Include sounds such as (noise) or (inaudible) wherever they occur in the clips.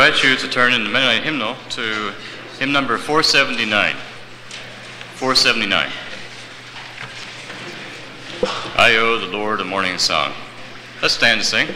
invite you to turn in the Mennonite hymnal to hymn number 479. 479. I owe the Lord a morning song. Let's stand and sing.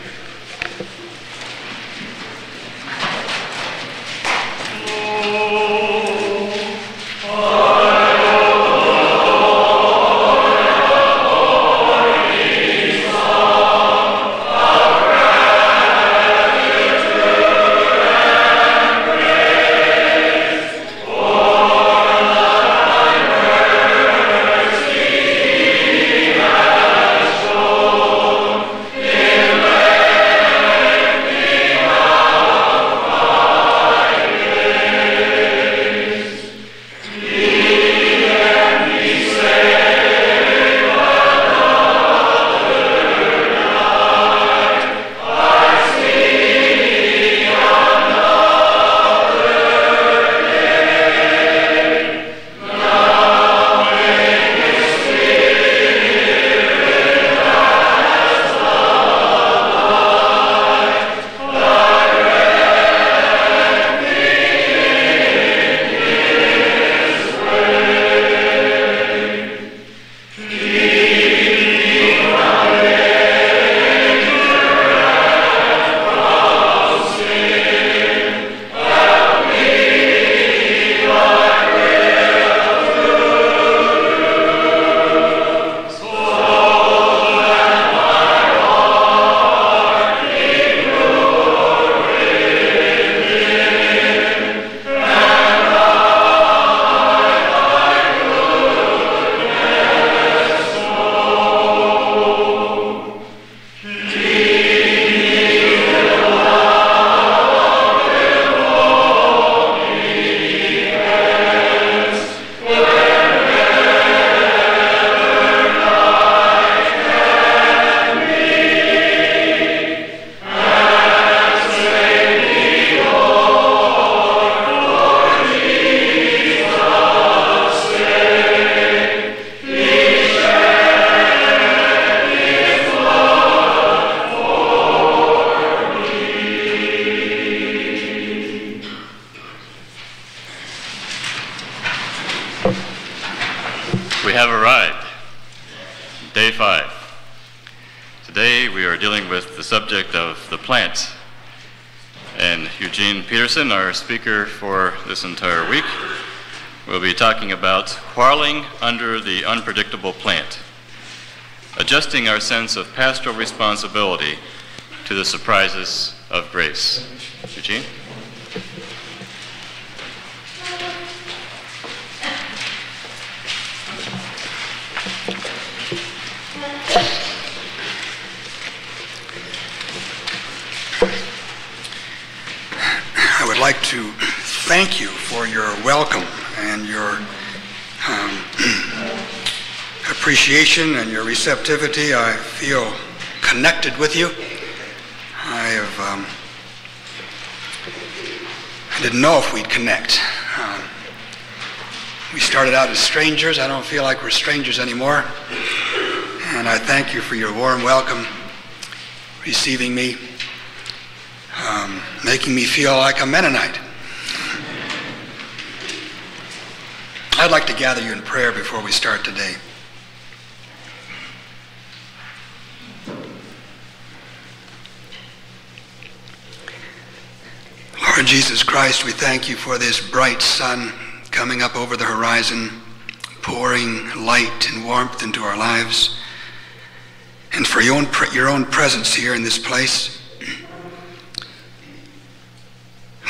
Peterson, our speaker for this entire week, will be talking about quarreling under the unpredictable plant, adjusting our sense of pastoral responsibility to the surprises of grace. Eugene? I would like to thank you for your welcome and your um, appreciation and your receptivity. I feel connected with you. I have. Um, I didn't know if we'd connect. Um, we started out as strangers. I don't feel like we're strangers anymore. And I thank you for your warm welcome, receiving me um, making me feel like a Mennonite. I'd like to gather you in prayer before we start today. Lord Jesus Christ, we thank you for this bright sun coming up over the horizon, pouring light and warmth into our lives, and for your own, your own presence here in this place.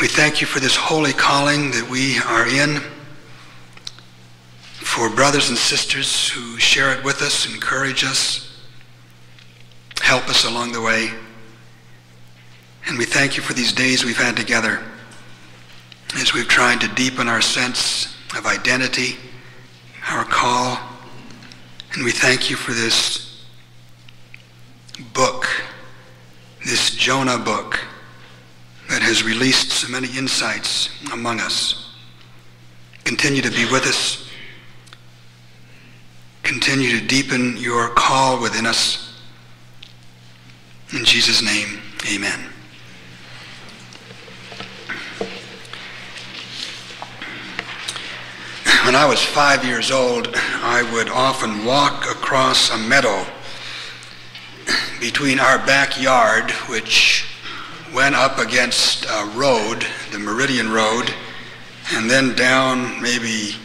We thank you for this holy calling that we are in, for brothers and sisters who share it with us, encourage us, help us along the way. And we thank you for these days we've had together as we've tried to deepen our sense of identity, our call. And we thank you for this book, this Jonah book that has released so many insights among us. Continue to be with us. Continue to deepen your call within us. In Jesus' name, amen. When I was five years old, I would often walk across a meadow between our backyard, which went up against a road, the Meridian Road, and then down maybe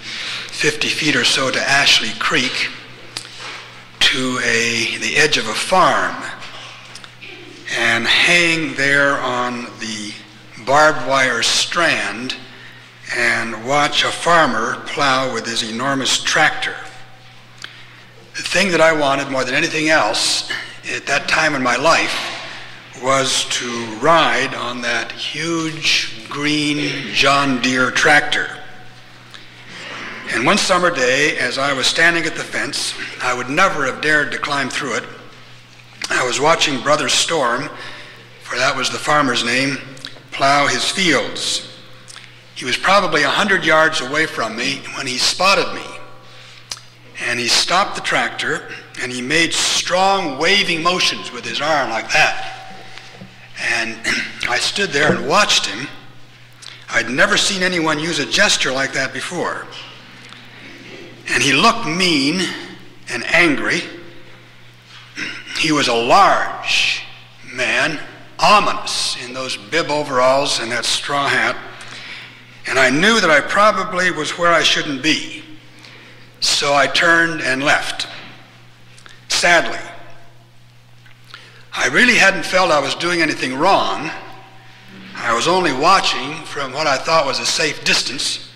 50 feet or so to Ashley Creek to a, the edge of a farm and hang there on the barbed wire strand and watch a farmer plow with his enormous tractor. The thing that I wanted more than anything else at that time in my life was to ride on that huge green John Deere tractor. And one summer day, as I was standing at the fence, I would never have dared to climb through it. I was watching Brother Storm, for that was the farmer's name, plow his fields. He was probably a hundred yards away from me when he spotted me. And he stopped the tractor and he made strong waving motions with his arm like that. And (clears throat) I stood there and watched him. I'd never seen anyone use a gesture like that before. And he looked mean and angry. (clears throat) He was a large man, ominous in those bib overalls and that straw hat and I knew that I probably was where I shouldn't be. So I turned and left. Sadly, I really hadn't felt I was doing anything wrong. I was only watching from what I thought was a safe distance,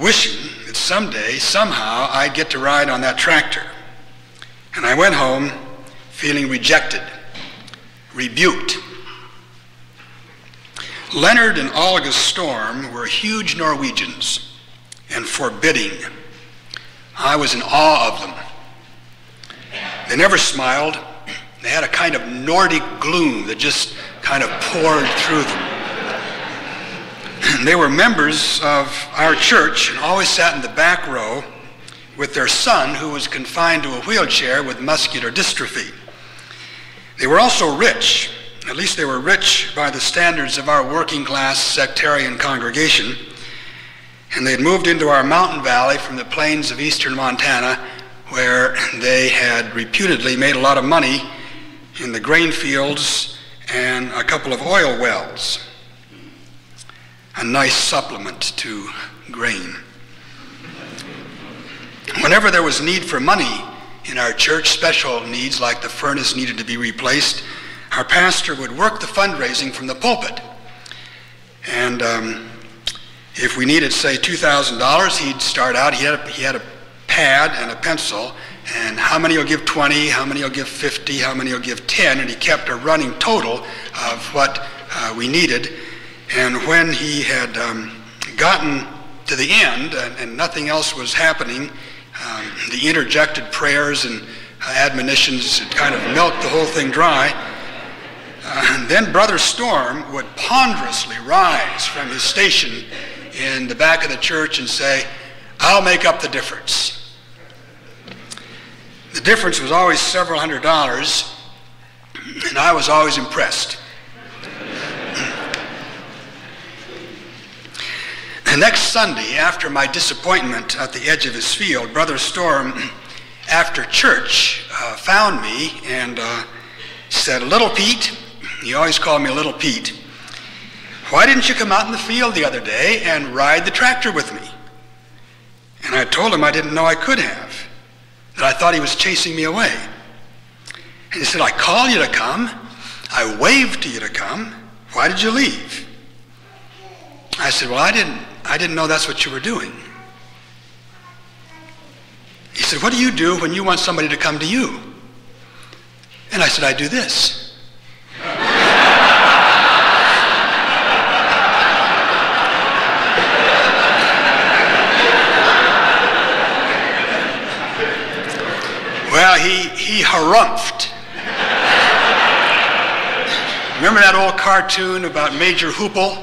wishing that someday, somehow, I'd get to ride on that tractor. And I went home feeling rejected, rebuked, Leonard and Olga Storm were huge Norwegians and forbidding. I was in awe of them. They never smiled. They had a kind of Nordic gloom that just kind of poured through them. they were members of our church and always sat in the back row with their son who was confined to a wheelchair with muscular dystrophy. They were also rich at least they were rich by the standards of our working class sectarian congregation. And they had moved into our mountain valley from the plains of eastern Montana, where they had reputedly made a lot of money in the grain fields and a couple of oil wells. A nice supplement to grain. Whenever there was need for money in our church, special needs like the furnace needed to be replaced, our pastor would work the fundraising from the pulpit. And um, if we needed, say, $2,000, he'd start out, he had, a, he had a pad and a pencil, and how many will give 20, how many will give 50, how many will give 10, and he kept a running total of what uh, we needed. And when he had um, gotten to the end and, and, nothing else was happening, um, the interjected prayers and uh, admonitions kind of milked the whole thing dry. Uh, then Brother Storm would ponderously rise from his station in the back of the church and say, I'll make up the difference. The difference was always several hundred dollars, and I was always impressed. the next Sunday, after my disappointment at the edge of his field, Brother Storm, after church, uh, found me and uh, said, Little Pete, he always called me Little Pete. Why didn't you come out in the field the other day and ride the tractor with me? And I told him I didn't know I could have, that I thought he was chasing me away. And he said, I called you to come. I waved to you to come. Why did you leave? I said, Well, I didn't, I didn't know that's what you were doing. He said, What do you do when you want somebody to come to you? And I said, I do this. Well, he, he harumphed. Remember that old cartoon about Major Hoople?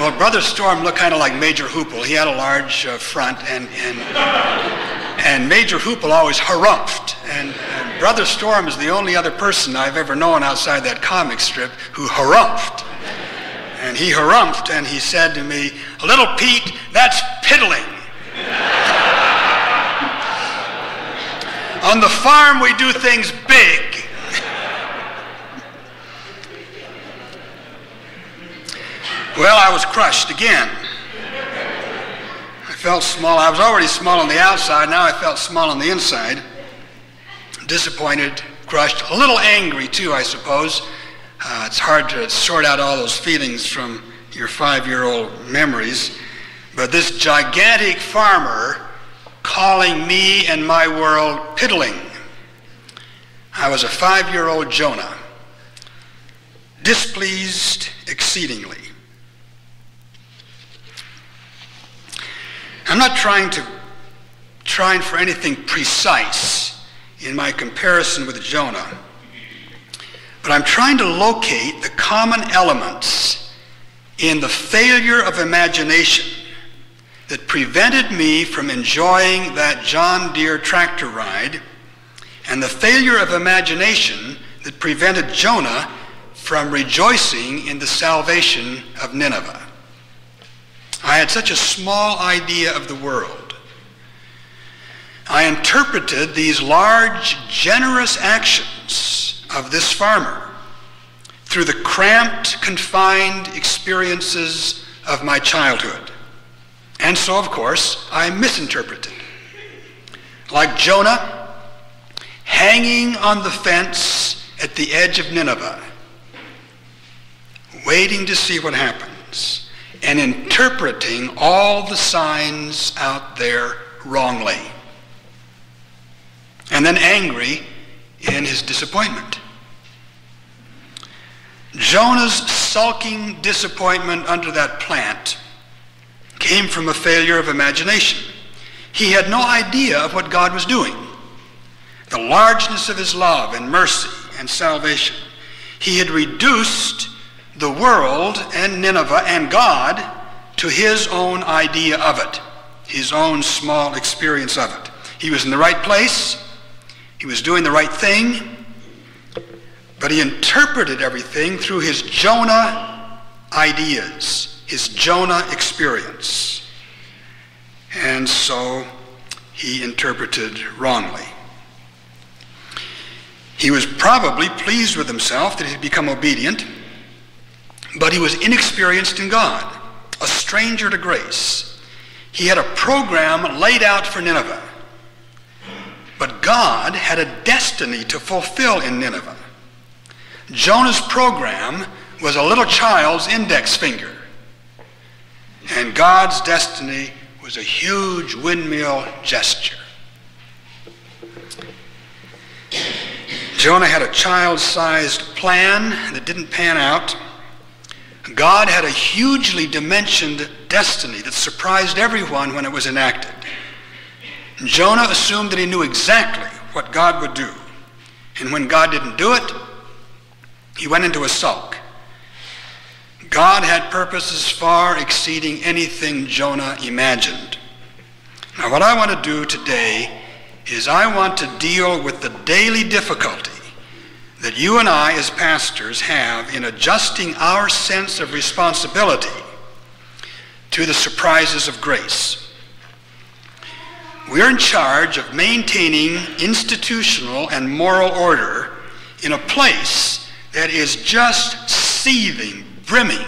Well, Brother Storm looked kind of like Major Hoople. He had a large uh, front, and, and, and Major Hoople always harumphed. And, and Brother Storm is the only other person I've ever known outside that comic strip who harumphed. And he harumphed and he said to me, Little Pete, that's piddling. On the farm, we do things big. well, I was crushed again. I felt small. I was already small on the outside. Now I felt small on the inside. Disappointed, crushed, a little angry too, I suppose. Uh, it's hard to sort out all those feelings from your five year old memories. But this gigantic farmer calling me and my world piddling. I was a five year old Jonah, displeased exceedingly. I'm not trying to trying for anything precise in my comparison with Jonah, but I'm trying to locate the common elements in the failure of imagination that prevented me from enjoying that John Deere tractor ride and the failure of imagination that prevented Jonah from rejoicing in the salvation of Nineveh. I had such a small idea of the world. I interpreted these large, generous actions of this farmer through the cramped, confined experiences of my childhood. And so, of course, I misinterpreted. Like Jonah, hanging on the fence at the edge of Nineveh, waiting to see what happens, and interpreting all the signs out there wrongly. And then angry in his disappointment. Jonah's sulking disappointment under that plant came from a failure of imagination. He had no idea of what God was doing, the largeness of his love and mercy and salvation. He had reduced the world and Nineveh and God to his own idea of it, his own small experience of it. He was in the right place, he was doing the right thing, but he interpreted everything through his Jonah ideas his Jonah experience. And so he interpreted wrongly. He was probably pleased with himself that he had become obedient, but he was inexperienced in God, a stranger to grace. He had a program laid out for Nineveh, but God had a destiny to fulfill in Nineveh. Jonah's program was a little child's index finger. And God's destiny was a huge windmill gesture. Jonah had a child-sized plan that didn't pan out. God had a hugely dimensioned destiny that surprised everyone when it was enacted. Jonah assumed that he knew exactly what God would do. And when God didn't do it, he went into a sulk. God had purposes far exceeding anything Jonah imagined. Now, what I want to do today is I want to deal with the daily difficulty that you and I, as pastors, have in adjusting our sense of responsibility to the surprises of grace. We're in charge of maintaining institutional and moral order in a place that is just seething brimming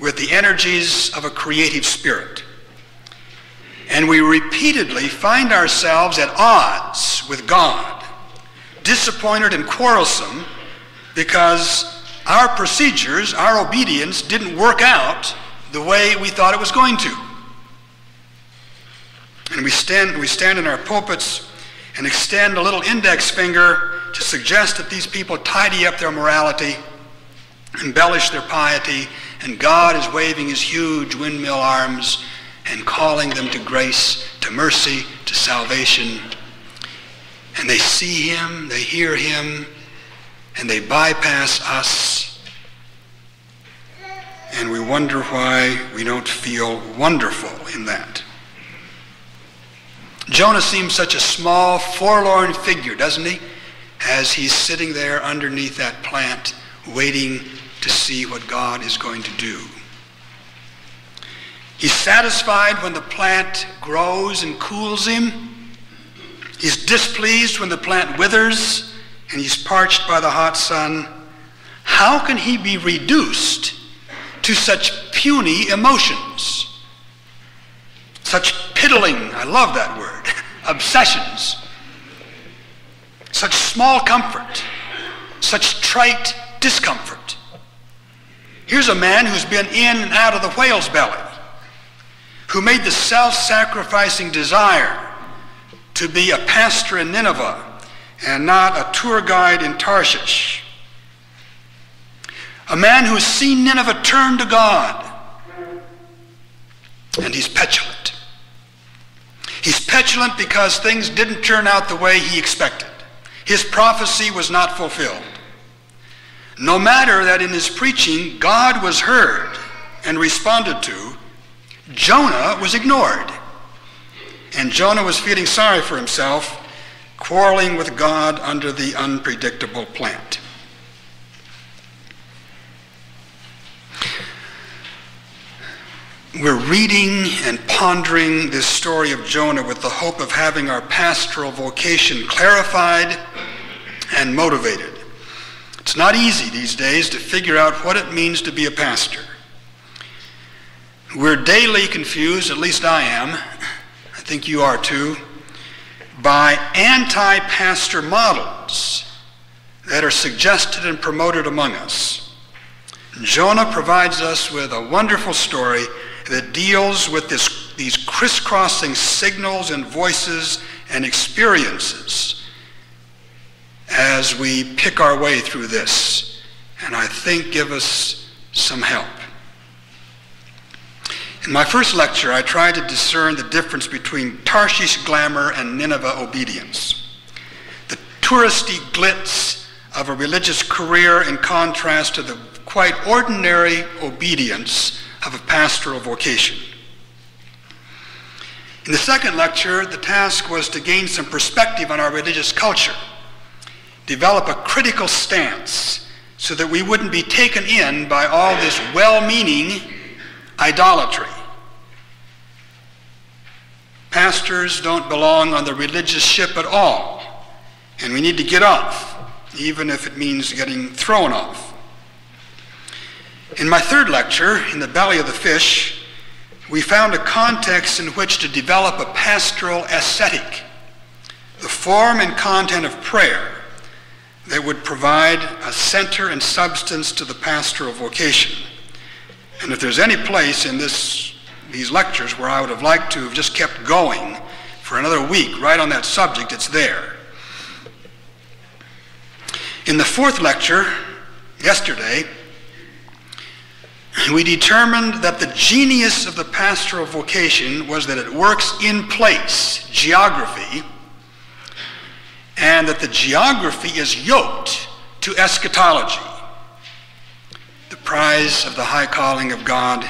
with the energies of a creative spirit. And we repeatedly find ourselves at odds with God, disappointed and quarrelsome because our procedures, our obedience didn't work out the way we thought it was going to. And we stand, we stand in our pulpits and extend a little index finger to suggest that these people tidy up their morality embellish their piety, and God is waving his huge windmill arms and calling them to grace, to mercy, to salvation. And they see him, they hear him, and they bypass us. And we wonder why we don't feel wonderful in that. Jonah seems such a small, forlorn figure, doesn't he? As he's sitting there underneath that plant, waiting to see what God is going to do. He's satisfied when the plant grows and cools him, He's displeased when the plant withers and he's parched by the hot sun. How can he be reduced to such puny emotions? Such piddling, I love that word, (laughs) obsessions. Such small comfort. Such trite discomfort. Here's a man who's been in and out of the whale's belly, who made the self-sacrificing desire to be a pastor in Nineveh and not a tour guide in Tarshish. A man who has seen Nineveh turn to God. And he's petulant. He's petulant because things didn't turn out the way he expected. His prophecy was not fulfilled. No matter that in his preaching God was heard and responded to, Jonah was ignored. And Jonah was feeling sorry for himself, quarreling with God under the unpredictable plant. We're reading and pondering this story of Jonah with the hope of having our pastoral vocation clarified and motivated. It's not easy these days to figure out what it means to be a pastor. We're daily confused, at least I am, I think you are too, by anti-pastor models that are suggested and promoted among us. Jonah provides us with a wonderful story that deals with this, these crisscrossing signals and voices and experiences as we pick our way through this, and I think give us some help. In my first lecture, I tried to discern the difference between Tarshish glamour and Nineveh obedience. The touristy glitz of a religious career in contrast to the quite ordinary obedience of a pastoral vocation. In the second lecture, the task was to gain some perspective on our religious culture, develop a critical stance so that we wouldn't be taken in by all this well-meaning idolatry. Pastors don't belong on the religious ship at all, and we need to get off, even if it means getting thrown off. In my third lecture, In the Belly of the Fish, we found a context in which to develop a pastoral ascetic, the form and content of prayer that would provide a center and substance to the pastoral vocation. And if there's any place in this, these lectures where I would have liked to have just kept going for another week right on that subject, it's there. In the fourth lecture, yesterday, we determined that the genius of the pastoral vocation was that it works in place, geography, and that the geography is yoked to eschatology, the prize of the high calling of God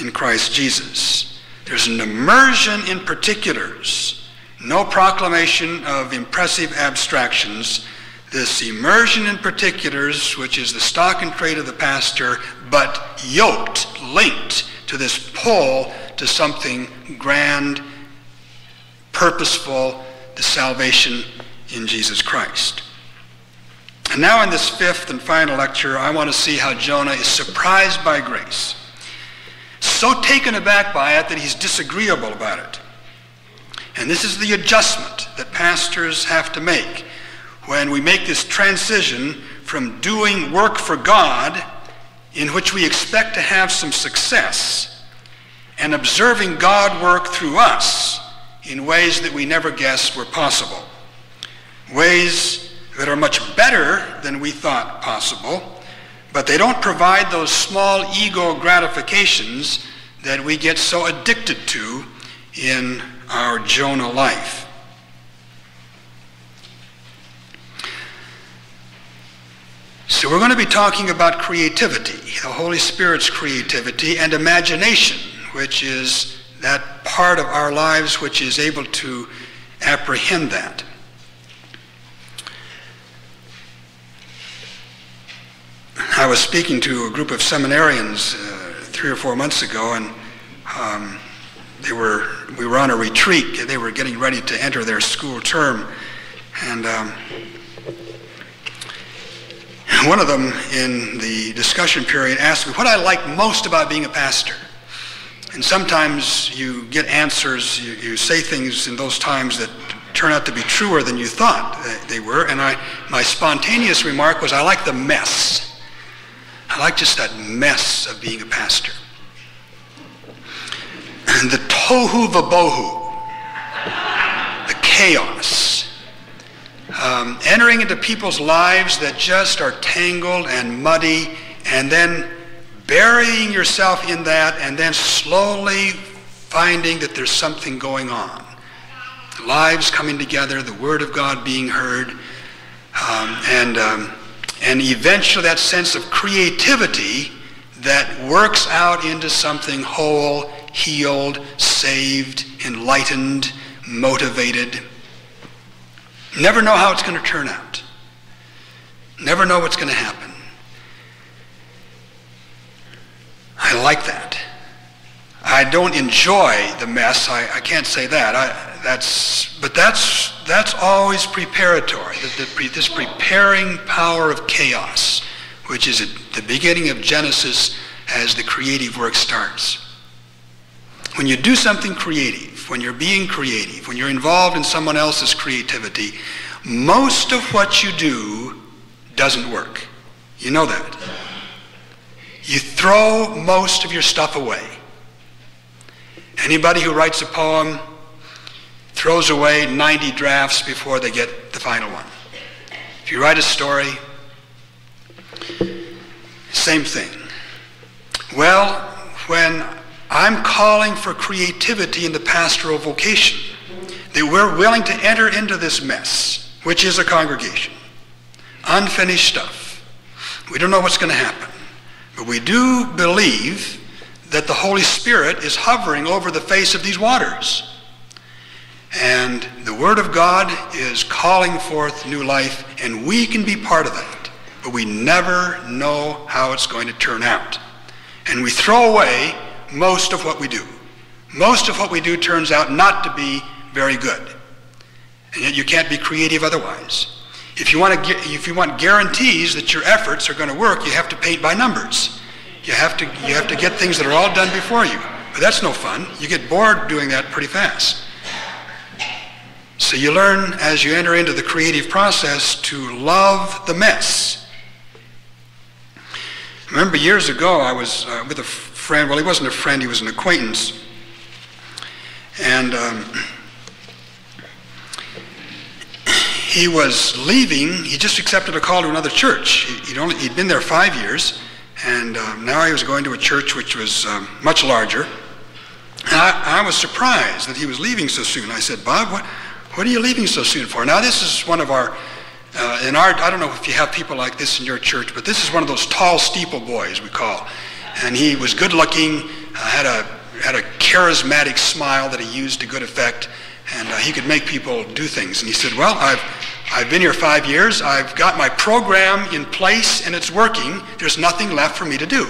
in Christ Jesus. There's an immersion in particulars, no proclamation of impressive abstractions. This immersion in particulars, which is the stock and trade of the pastor, but yoked, linked to this pull to something grand, purposeful, the salvation in Jesus Christ. And now in this fifth and final lecture, I want to see how Jonah is surprised by grace. So taken aback by it that he's disagreeable about it. And this is the adjustment that pastors have to make when we make this transition from doing work for God in which we expect to have some success and observing God work through us in ways that we never guessed were possible. Ways that are much better than we thought possible, but they don't provide those small ego gratifications that we get so addicted to in our Jonah life. So we're going to be talking about creativity, the Holy Spirit's creativity, and imagination, which is that part of our lives which is able to apprehend that. I was speaking to a group of seminarians uh, three or four months ago, and um, they were, we were on a retreat. They were getting ready to enter their school term. And um, one of them in the discussion period asked me what I like most about being a pastor. And sometimes you get answers, you, you say things in those times that turn out to be truer than you thought they were. And I, my spontaneous remark was, I like the mess. I like just that mess of being a pastor. And the tohu vabohu, the chaos, um, entering into people's lives that just are tangled and muddy, and then burying yourself in that, and then slowly finding that there's something going on. Lives coming together, the Word of God being heard, um, and, um, and eventually that sense of creativity that works out into something whole, healed, saved, enlightened, motivated. Never know how it's going to turn out. Never know what's going to happen. I like that. I don't enjoy the mess. I, I can't say that. I, that's, but that's, that's always preparatory. The, the, this preparing power of chaos, which is at the beginning of Genesis as the creative work starts. When you do something creative, when you're being creative, when you're involved in someone else's creativity, most of what you do doesn't work. You know that. You throw most of your stuff away. Anybody who writes a poem throws away 90 drafts before they get the final one. If you write a story, same thing. Well, when I'm calling for creativity in the pastoral vocation, that we're willing to enter into this mess, which is a congregation. Unfinished stuff. We don't know what's going to happen. But we do believe that the Holy Spirit is hovering over the face of these waters. And the Word of God is calling forth new life, and we can be part of that. But we never know how it's going to turn out. And we throw away most of what we do. Most of what we do turns out not to be very good. And yet you can't be creative otherwise. If you, want to, if you want guarantees that your efforts are going to work, you have to paint by numbers. You have, to, you have to get things that are all done before you. But that's no fun. You get bored doing that pretty fast. So you learn as you enter into the creative process to love the mess. remember years ago I was uh, with a friend, well he wasn't a friend, he was an acquaintance. And um, he was leaving. He just accepted a call to another church. He'd, only, he'd been there five years, and um, now he was going to a church which was um, much larger. And I, I, was surprised that he was leaving so soon. I said, Bob, what, what are you leaving so soon for? Now, this is one of our, uh, in our, I don't know if you have people like this in your church, but this is one of those tall steeple boys, we call. And he was good looking, uh, had, a, had a charismatic smile that he used to good effect and uh, he could make people do things. And he said, well, I've, I've been here five years. I've got my program in place and it's working. There's nothing left for me to do.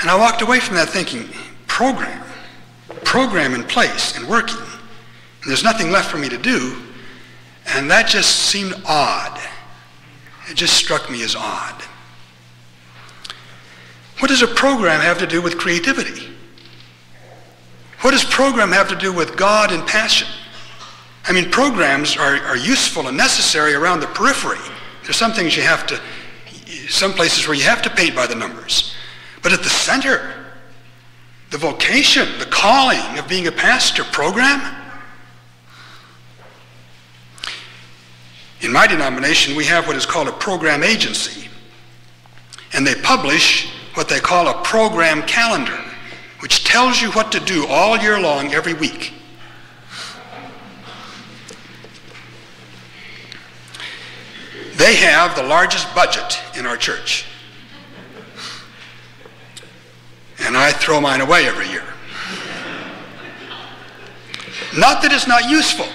And I walked away from that thinking, program, program in place and working. And there's nothing left for me to do. And that just seemed odd. It just struck me as odd. What does a program have to do with creativity? What does program have to do with God and passion? I mean, programs are, are useful and necessary around the periphery. There's some things you have to, some places where you have to paint by the numbers. But at the center, the vocation, the calling of being a pastor program, in my denomination, we have what is called a program agency. And they publish what they call a program calendar which tells you what to do all year long, every week. They have the largest budget in our church. And I throw mine away every year. Not that it's not useful,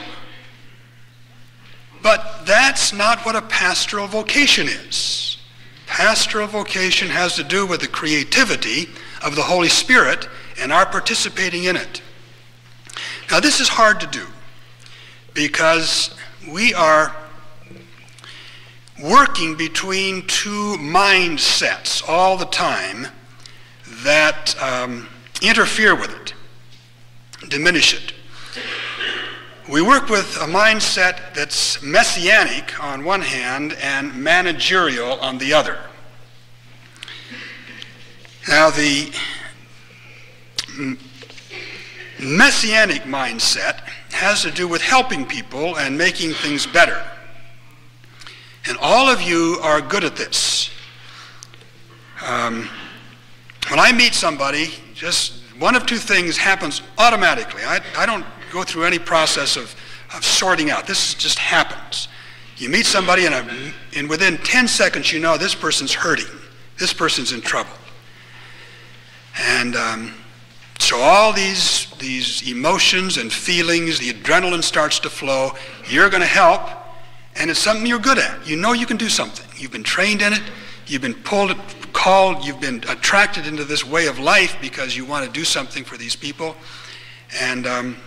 but that's not what a pastoral vocation is. Pastoral vocation has to do with the creativity of the Holy Spirit and our participating in it. Now, this is hard to do because we are working between two mindsets all the time that um, interfere with it, diminish it. We work with a mindset that's messianic on one hand and managerial on the other. Now, the messianic mindset has to do with helping people and making things better. And all of you are good at this. Um, when I meet somebody, just one of two things happens automatically. I, I don't go through any process of, of sorting out. This just happens. You meet somebody, and, a, and within 10 seconds, you know this person's hurting. This person's in trouble. And um, so all these, these emotions and feelings, the adrenaline starts to flow. You're going to help, and it's something you're good at. You know you can do something. You've been trained in it. You've been pulled, called, you've been attracted into this way of life because you want to do something for these people. And um,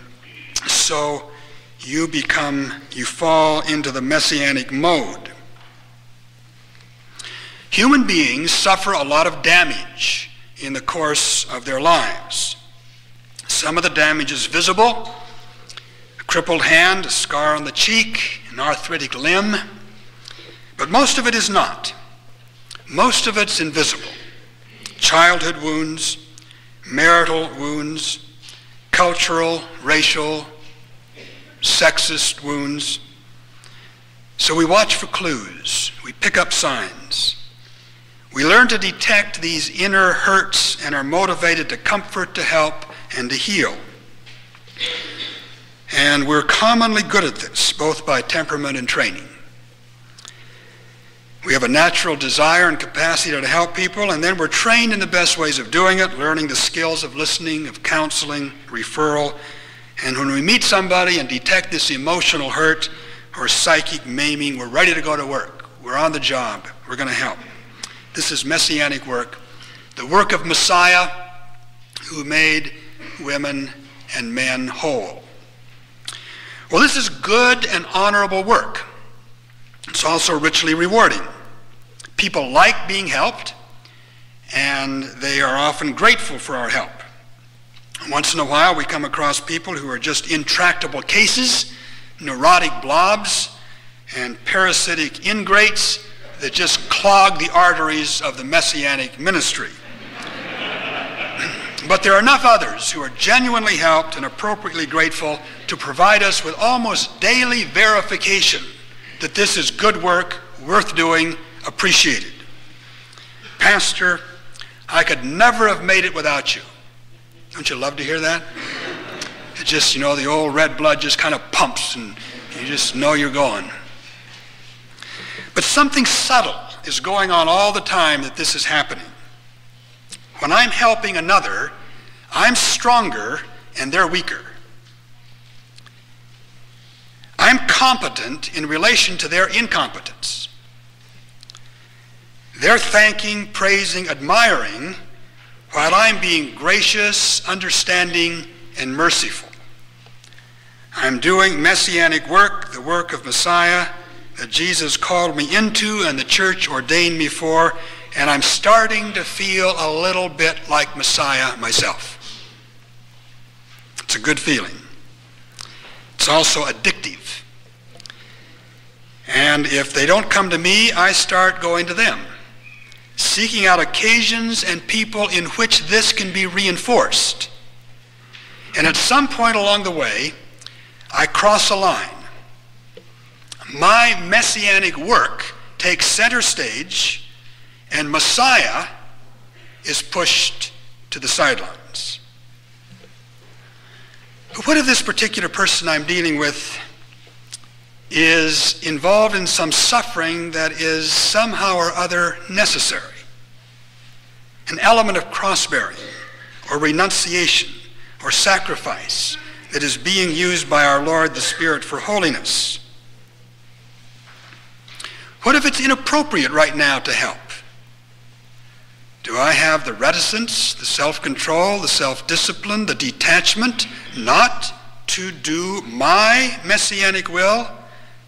so you become, you fall into the messianic mode. Human beings suffer a lot of damage in the course of their lives. Some of the damage is visible a crippled hand, a scar on the cheek, an arthritic limb. But most of it is not. Most of it's invisible. Childhood wounds, marital wounds, cultural, racial, sexist wounds. So we watch for clues. We pick up signs. We learn to detect these inner hurts and are motivated to comfort, to help, and to heal. And we're commonly good at this, both by temperament and training. We have a natural desire and capacity to help people, and then we're trained in the best ways of doing it, learning the skills of listening, of counseling, referral. And when we meet somebody and detect this emotional hurt or psychic maiming, we're ready to go to work. We're on the job. We're going to help. This is messianic work, the work of Messiah who made women and men whole. Well, this is good and honorable work. It's also richly rewarding. People like being helped, and they are often grateful for our help. Once in a while, we come across people who are just intractable cases, neurotic blobs, and parasitic ingrates that just clog the arteries of the messianic ministry. But there are enough others who are genuinely helped and appropriately grateful to provide us with almost daily verification that this is good work, worth doing, appreciated. Pastor, I could never have made it without you. Don't you love to hear that? It just, you know, the old red blood just kind of pumps and you just know you're going. But something subtle is going on all the time that this is happening. When I'm helping another, I'm stronger and they're weaker. I'm competent in relation to their incompetence. They're thanking, praising, admiring, while I'm being gracious, understanding, and merciful. I'm doing messianic work, the work of Messiah that Jesus called me into and the church ordained me for, and I'm starting to feel a little bit like Messiah myself. It's a good feeling. It's also addictive. And if they don't come to me, I start going to them, seeking out occasions and people in which this can be reinforced. And at some point along the way, I cross a line. My messianic work takes center stage and Messiah is pushed to the sidelines. But what if this particular person I'm dealing with is involved in some suffering that is somehow or other necessary? An element of cross-bearing or renunciation or sacrifice that is being used by our Lord the Spirit for holiness. What if it's inappropriate right now to help? Do I have the reticence, the self-control, the self-discipline, the detachment not to do my messianic will,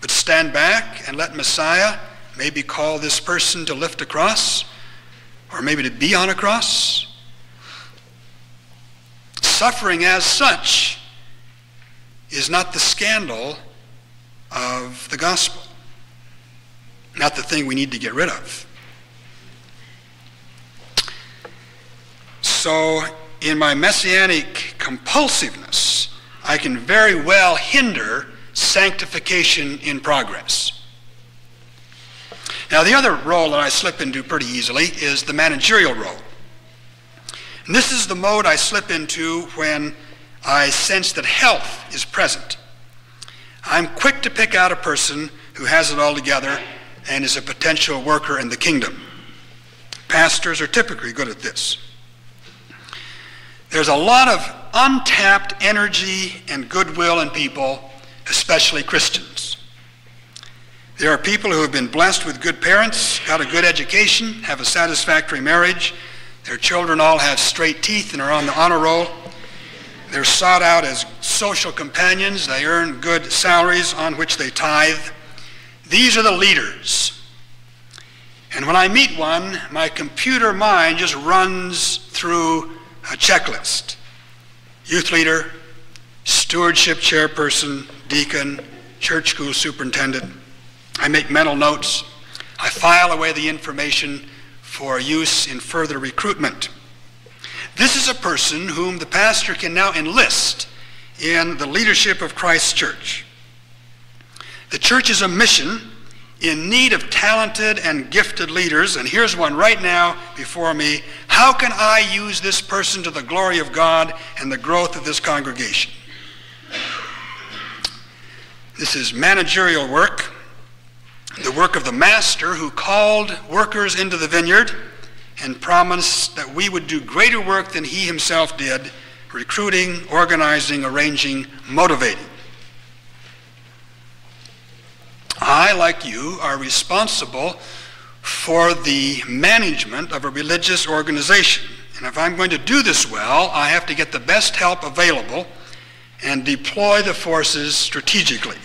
but stand back and let Messiah maybe call this person to lift a cross, or maybe to be on a cross? Suffering as such is not the scandal of the gospel, not the thing we need to get rid of. So, in my messianic compulsiveness, I can very well hinder sanctification in progress. Now, the other role that I slip into pretty easily is the managerial role. And this is the mode I slip into when I sense that health is present. I'm quick to pick out a person who has it all together and is a potential worker in the kingdom. Pastors are typically good at this. There's a lot of untapped energy and goodwill in people, especially Christians. There are people who have been blessed with good parents, got a good education, have a satisfactory marriage. Their children all have straight teeth and are on the honor roll. They're sought out as social companions. They earn good salaries on which they tithe. These are the leaders. And when I meet one, my computer mind just runs through a checklist. Youth leader, stewardship chairperson, deacon, church school superintendent. I make mental notes. I file away the information for use in further recruitment. This is a person whom the pastor can now enlist in the leadership of Christ's church. The church is a mission in need of talented and gifted leaders, and here's one right now before me. How can I use this person to the glory of God and the growth of this congregation? This is managerial work, the work of the master who called workers into the vineyard and promised that we would do greater work than he himself did, recruiting, organizing, arranging, motivating. I, like you, are responsible for the management of a religious organization. And if I'm going to do this well, I have to get the best help available and deploy the forces strategically.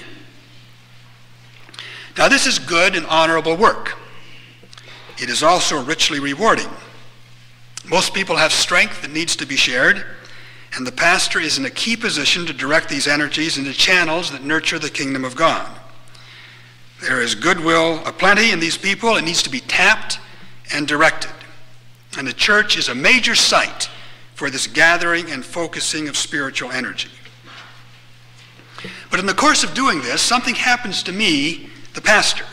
Now, this is good and honorable work. It is also richly rewarding. Most people have strength that needs to be shared, and the pastor is in a key position to direct these energies into channels that nurture the kingdom of God. There is goodwill aplenty in these people. It needs to be tapped and directed. And the church is a major site for this gathering and focusing of spiritual energy. But in the course of doing this, something happens to me, the pastor.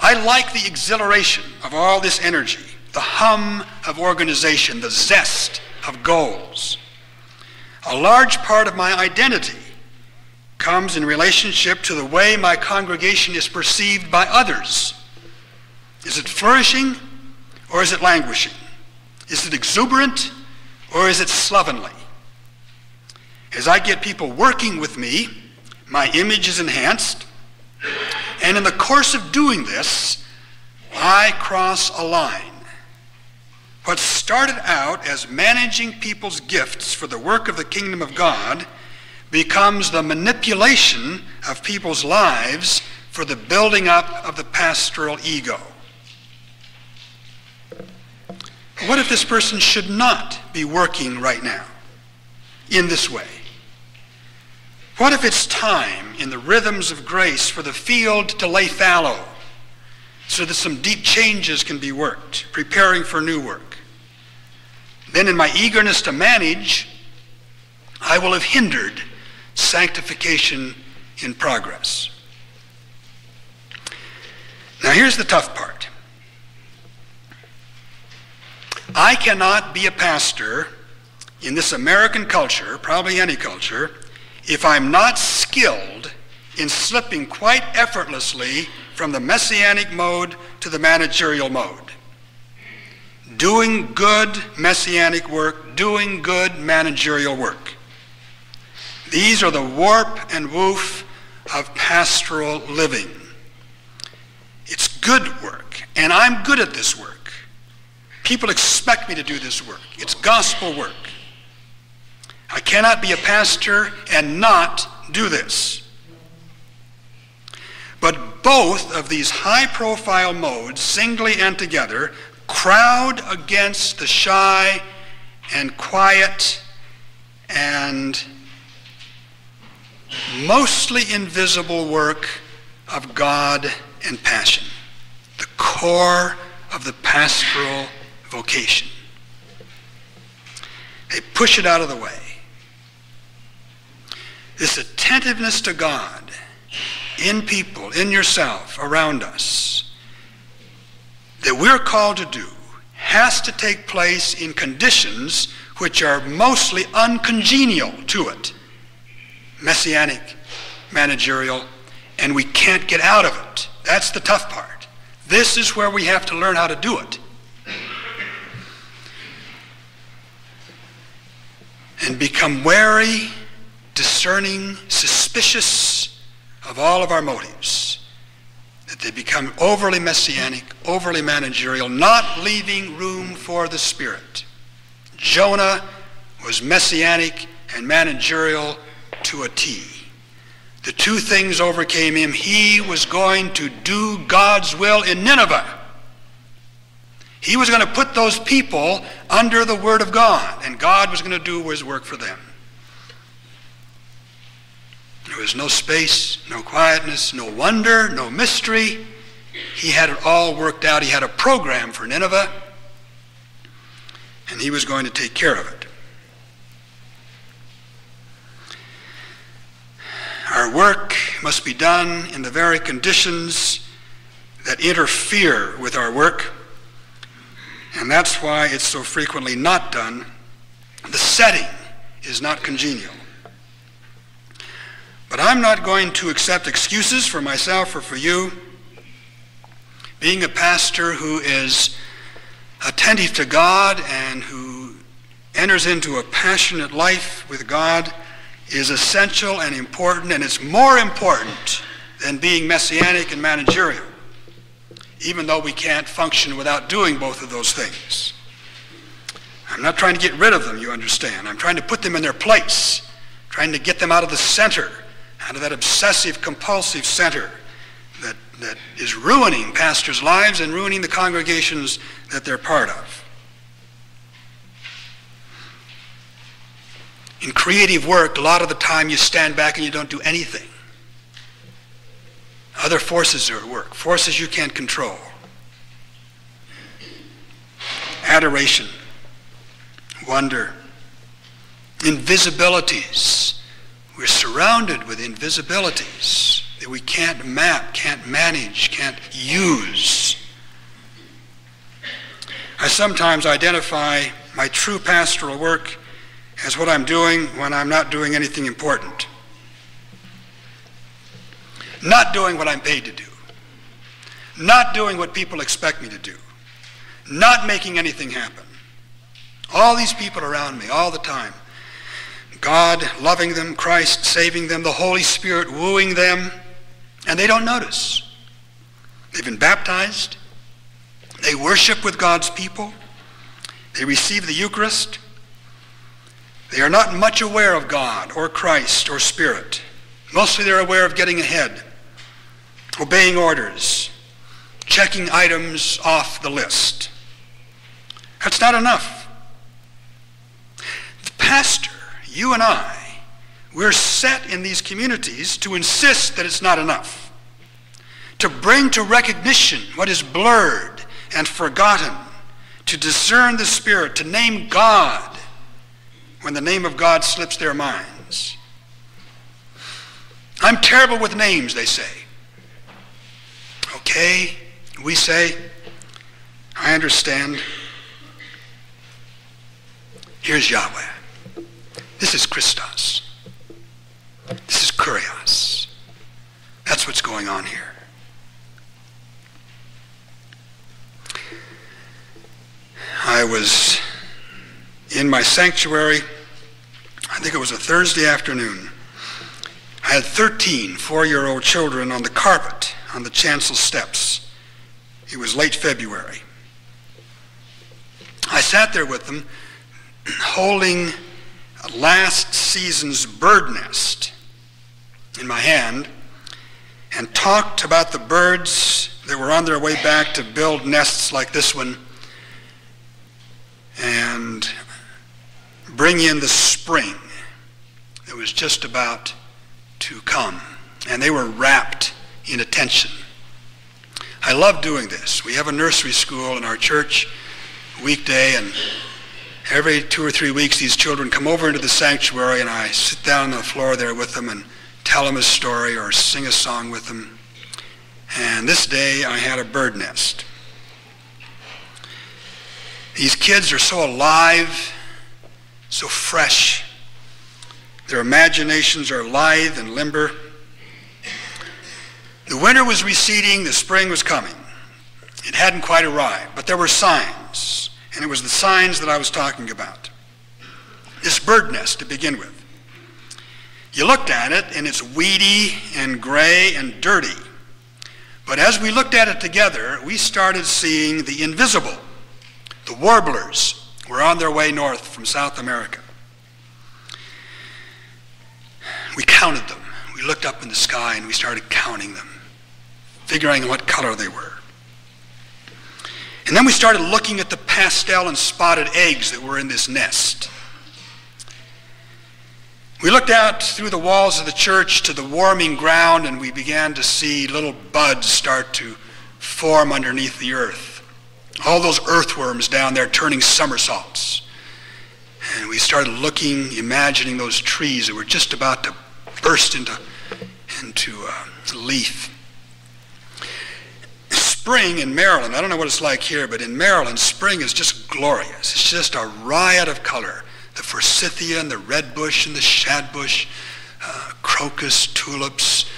I like the exhilaration of all this energy, the hum of organization, the zest of goals. A large part of my identity comes in relationship to the way my congregation is perceived by others. Is it flourishing or is it languishing? Is it exuberant or is it slovenly? As I get people working with me, my image is enhanced. And in the course of doing this, I cross a line. What started out as managing people's gifts for the work of the kingdom of God becomes the manipulation of people's lives for the building up of the pastoral ego. What if this person should not be working right now in this way? What if it's time in the rhythms of grace for the field to lay fallow so that some deep changes can be worked, preparing for new work? Then in my eagerness to manage, I will have hindered sanctification in progress. Now, here's the tough part I cannot be a pastor in this American culture, probably any culture, if I'm not skilled in slipping quite effortlessly from the messianic mode to the managerial mode. Doing good messianic work, doing good managerial work. These are the warp and woof of pastoral living. It's good work, and I'm good at this work. People expect me to do this work. It's gospel work. I cannot be a pastor and not do this. But both of these high profile modes, singly and together, crowd against the shy and quiet and mostly invisible work of God and passion, the core of the pastoral vocation. They push it out of the way. This attentiveness to God in people, in yourself, around us, that we're called to do has to take place in conditions which are mostly uncongenial to it. Messianic, managerial, and we can't get out of it. That's the tough part. This is where we have to learn how to do it. And become wary, discerning, suspicious of all of our motives. That they become overly messianic, overly managerial, not leaving room for the Spirit. Jonah was messianic and managerial to a T. The two things overcame him. He was going to do God's will in Nineveh. He was going to put those people under the Word of God, and God was going to do his work for them. There was no space, no quietness, no wonder, no mystery. He had it all worked out. He had a program for Nineveh, and he was going to take care of it. Our work must be done in the very conditions that interfere with our work, and that's why it's so frequently not done. The setting is not congenial. But I'm not going to accept excuses for myself or for you. Being a pastor who is attentive to God and who enters into a passionate life with God is essential and important, and it's more important than being messianic and managerial, even though we can't function without doing both of those things. I'm not trying to get rid of them, you understand. I'm trying to put them in their place, trying to get them out of the center, out of that obsessive compulsive center that, that is ruining pastors' lives and ruining the congregations that they're part of. In creative work, a lot of the time you stand back and you don't do anything. Other forces are at work, forces you can't control. Adoration, wonder, invisibilities. We're surrounded with invisibilities that we can't map, can't manage, can't use. I sometimes identify my true pastoral work as what I'm doing when I'm not doing anything important. Not doing what I'm paid to do. Not doing what people expect me to do. Not making anything happen. All these people around me all the time. God loving them, Christ saving them, the Holy Spirit wooing them, and they don't notice. They've been baptized. They worship with God's people. They receive the Eucharist. They are not much aware of God or Christ or Spirit. Mostly they're aware of getting ahead, obeying orders, checking items off the list. That's not enough. The pastor, you and I, we're set in these communities to insist that it's not enough. To bring to recognition what is blurred and forgotten. To discern the Spirit, to name God when the name of God slips their minds. I'm terrible with names, they say. Okay, we say, I understand. Here's Yahweh. This is Christos. This is Kurios. That's what's going on here. I was in my sanctuary, I think it was a Thursday afternoon. I had 13 four-year-old children on the carpet on the chancel steps. It was late February. I sat there with them (clears throat) holding last season's bird nest in my hand and talked about the birds that were on their way back to build nests like this one and bring in the spring that was just about to come. And they were wrapped in attention. I love doing this. We have a nursery school in our church weekday, and every two or three weeks these children come over into the sanctuary, and I sit down on the floor there with them and tell them a story or sing a song with them. And this day I had a bird nest. These kids are so alive, so fresh. Their imaginations are lithe and limber. The winter was receding, the spring was coming. It hadn't quite arrived, but there were signs, and it was the signs that I was talking about. This bird nest to begin with. You looked at it, and it's weedy and gray and dirty. But as we looked at it together, we started seeing the invisible. The warblers were on their way north from South America. We counted them. We looked up in the sky and we started counting them, figuring what color they were. And then we started looking at the pastel and spotted eggs that were in this nest. We looked out through the walls of the church to the warming ground and we began to see little buds start to form underneath the earth. All those earthworms down there turning somersaults. And we started looking, imagining those trees that were just about to burst into, into uh, leaf. Spring in Maryland, I don't know what it's like here, but in Maryland, spring is just glorious. It's just a riot of color the forsythia and the red bush and the shad bush, uh, crocus, tulips,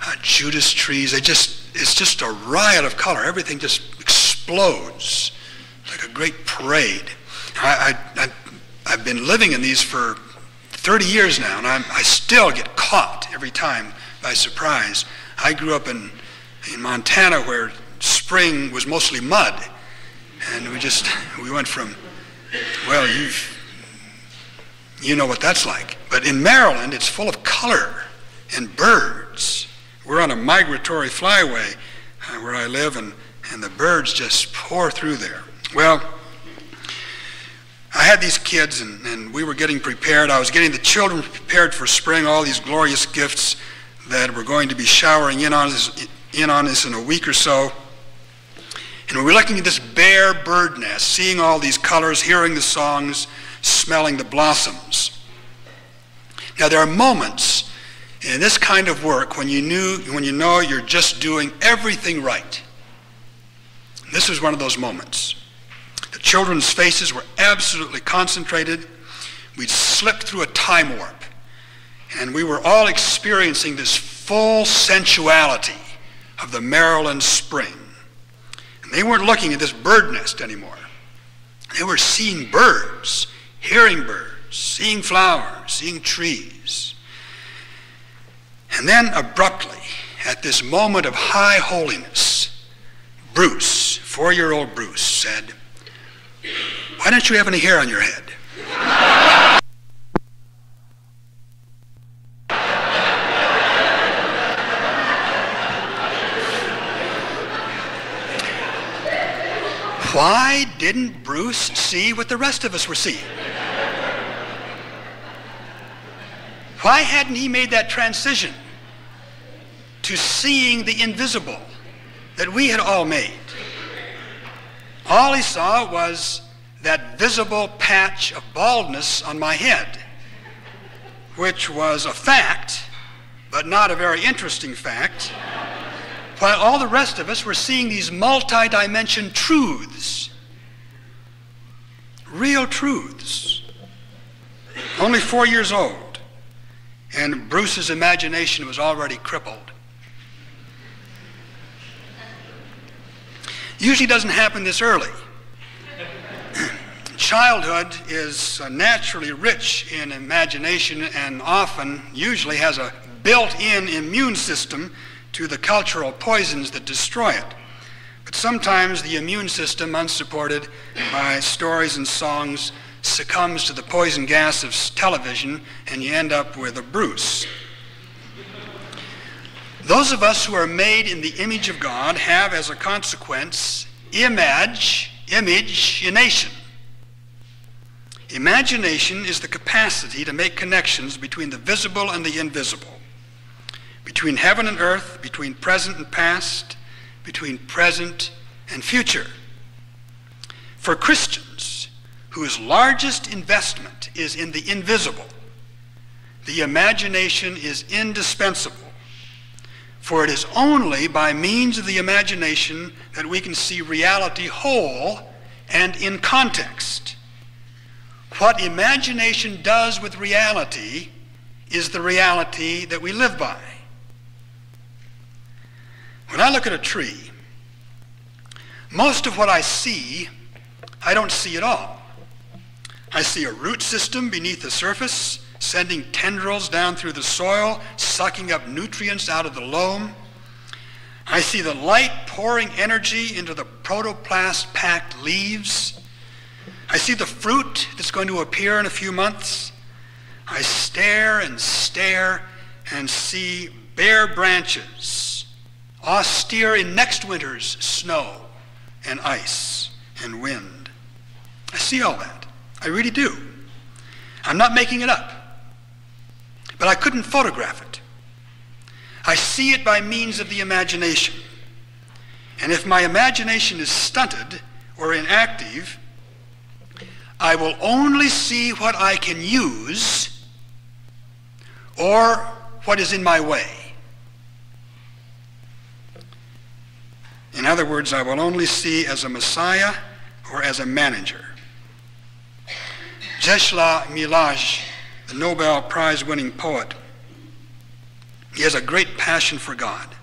uh, Judas trees. They just, it's just a riot of color. Everything just explodes like a great parade. I, I, I, have been living in these for 30 years now, and I'm, I still get caught every time by surprise. I grew up in, in Montana where spring was mostly mud. And we just, we went from, well, you've, you know what that's like. But in Maryland, it's full of color and birds. We're on a migratory flyway uh, where I live, and, and the birds just pour through there. Well, I had these kids, and, and we were getting prepared. I was getting the children prepared for spring, all these glorious gifts that were going to be showering in on us, in, on us in a week or so. And we were looking at this bare bird nest, seeing all these colors, hearing the songs, smelling the blossoms. Now, there are moments in this kind of work when you, knew, when you know you're just doing everything right. This was one of those moments. The children's faces were absolutely concentrated. We'd slipped through a time warp. And we were all experiencing this full sensuality of the Maryland spring. And they weren't looking at this bird nest anymore. They were seeing birds hearing birds, seeing flowers, seeing trees. And then abruptly, at this moment of high holiness, Bruce, four year old Bruce, said, Why don't you have any hair on your head? Why didn't Bruce see what the rest of us were seeing? Why hadn't he made that transition to seeing the invisible that we had all made? All he saw was that visible patch of baldness on my head, which was a fact, but not a very interesting fact, while all the rest of us were seeing these multi-dimension truths, real truths. Only four years old and Bruce's imagination was already crippled. Usually doesn't happen this early. Childhood is uh, naturally rich in imagination and often, usually, has a built in immune system to the cultural poisons that destroy it. But sometimes the immune system, unsupported by stories and songs, succumbs to the poison gas of television, and you end up with a Bruce. Those of us who are made in the image of God have, as a consequence, image, image, imagination. Imagination is the capacity to make connections between the visible and the invisible, between heaven and earth, between present and past, between present and future. For Christians, whose largest investment is in the invisible, the imagination is indispensable. For it is only by means of the imagination that we can see reality whole and in context. What imagination does with reality is the reality that we live by. When I look at a tree, most of what I see, I don't see at all. I see a root system beneath the surface, sending tendrils down through the soil, sucking up nutrients out of the loam. I see the light pouring energy into the protoplast packed leaves. I see the fruit that's going to appear in a few months. I stare and stare and see bare branches, austere in next winter's snow and ice and wind. I see all that. I really do. I'm not making it up. But I couldn't photograph it. I see it by means of the imagination. And if my imagination is stunted or inactive, I will only see what I can use or what is in my way. In other words, I will only see as a Messiah or as a manager. Czesław Milosz, the Nobel Prize winning poet, he has a great passion for God.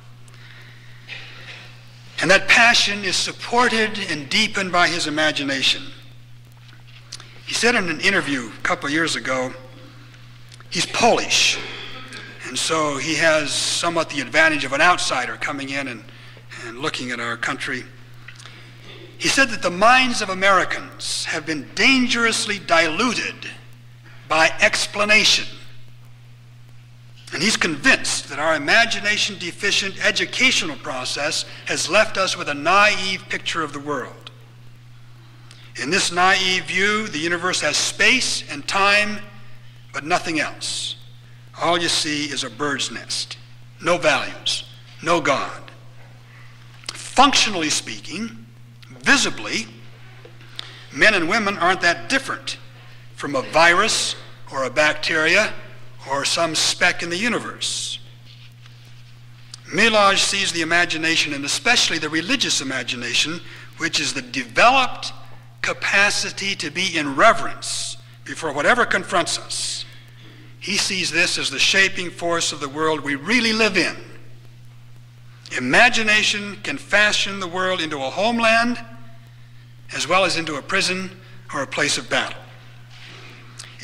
And that passion is supported and deepened by his imagination. He said in an interview a couple years ago, he's Polish. And so he has somewhat the advantage of an outsider coming in and, and looking at our country. He said that the minds of Americans have been dangerously diluted by explanation. And he's convinced that our imagination deficient educational process has left us with a naive picture of the world. In this naive view, the universe has space and time, but nothing else. All you see is a bird's nest. No values, no God. Functionally speaking, visibly, men and women aren't that different from a virus or a bacteria or some speck in the universe. Milosz sees the imagination, and especially the religious imagination, which is the developed capacity to be in reverence before whatever confronts us. He sees this as the shaping force of the world we really live in. Imagination can fashion the world into a homeland as well as into a prison or a place of battle.